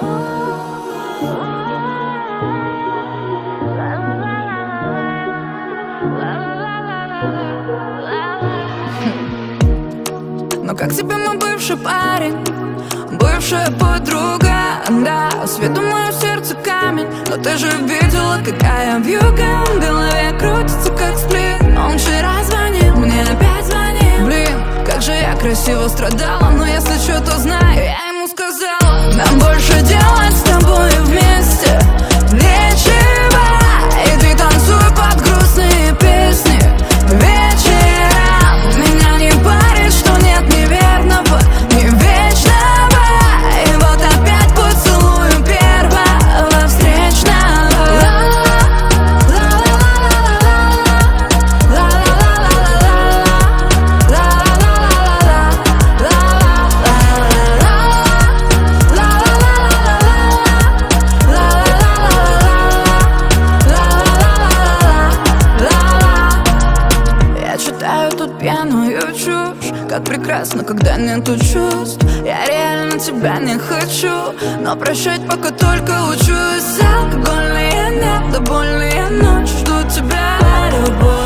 Но как тебе мой бывший парень? Бывшая подруга, да Свету мое сердце камень. Но ты же видела, какая вьюга В голове крутится, как сплин. Он вчера звонил, мне опять звонил. Блин, как же я красиво страдала Но если что, то знаю, я Нам больше делать Как прекрасно, когда нету чувств. Я реально тебя не хочу Но прощать пока только учусь. Алкогольные недовольные ночи Жду тебя по-любому